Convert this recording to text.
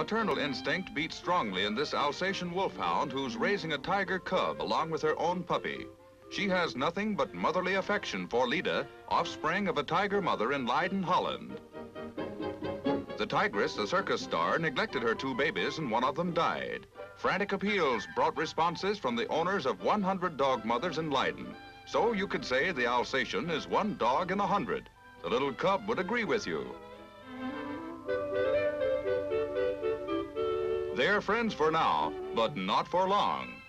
maternal instinct beats strongly in this Alsatian wolfhound who's raising a tiger cub along with her own puppy. She has nothing but motherly affection for Lida, offspring of a tiger mother in Leiden, Holland. The tigress, a circus star, neglected her two babies and one of them died. Frantic appeals brought responses from the owners of 100 dog mothers in Leiden. So you could say the Alsatian is one dog in a hundred. The little cub would agree with you. They're friends for now, but not for long.